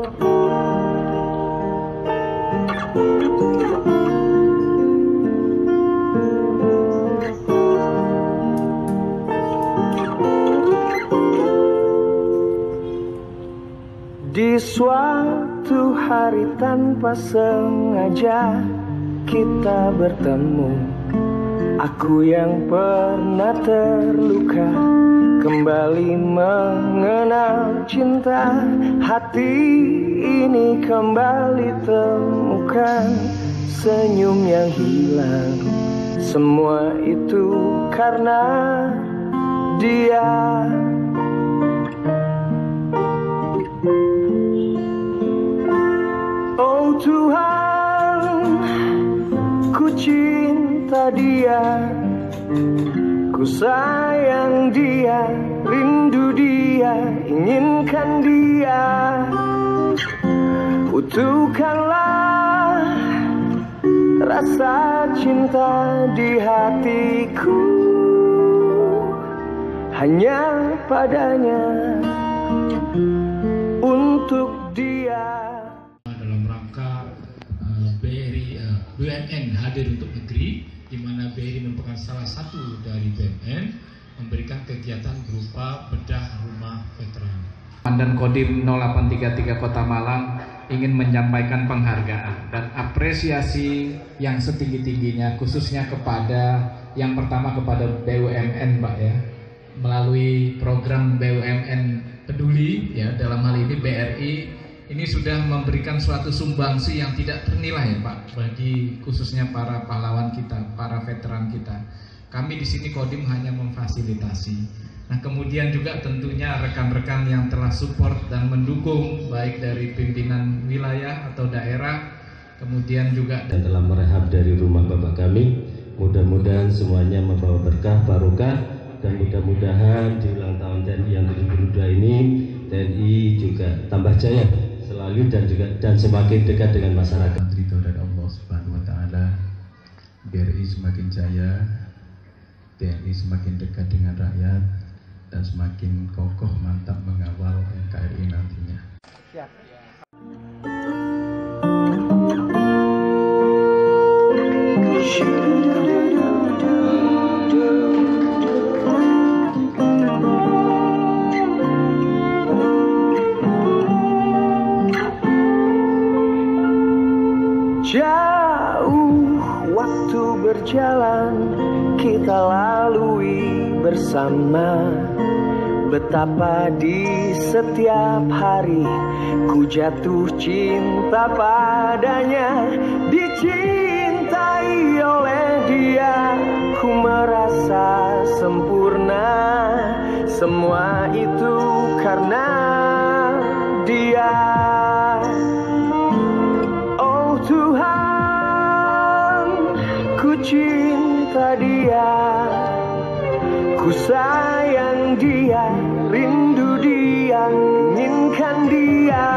Di suatu hari tanpa sengaja kita bertemu. Aku yang pernah terluka Kembali mengenal cinta Hati ini kembali temukan Senyum yang hilang. Semua itu karena dia. Oh Tuhan, ku cinta dia, ku sayang dia, rindu dia, inginkan dia. Utuhkanlah rasa cinta di hatiku hanya padanya untuk BUMN hadir untuk negeri di mana BRI merupakan salah satu dari BUMN memberikan kegiatan berupa bedah rumah veteran. dan Kodim 0833 Kota Malang ingin menyampaikan penghargaan dan apresiasi yang setinggi-tingginya khususnya kepada yang pertama kepada BUMN Pak ya melalui program BUMN peduli ya dalam hal ini BRI ini sudah memberikan suatu sumbangsi yang tidak ternilai Pak bagi khususnya para pahlawan kita, para veteran kita. Kami di sini Kodim hanya memfasilitasi. Nah, kemudian juga tentunya rekan-rekan yang telah support dan mendukung baik dari pimpinan wilayah atau daerah, kemudian juga dan telah merehab dari rumah bapak kami. Mudah-mudahan semuanya membawa berkah, barokah dan mudah-mudahan di ulang tahun TNI yang ke-72 ini TNI juga tambah jaya selalu dan juga dan semakin dekat dengan masyarakat. ridho dari Allah Subhanahu wa taala. BRI semakin jaya, TNI semakin dekat dengan rakyat dan semakin kokoh mantap mengawal NKRI nantinya. Jauh waktu berjalan kita lalui bersama. Betapa di setiap hari ku jatuh cinta padanya. Dicintai oleh dia ku merasa sempurna. Semua itu karena dia cinta dia, ku sayang dia, rindu dia, inginkan dia.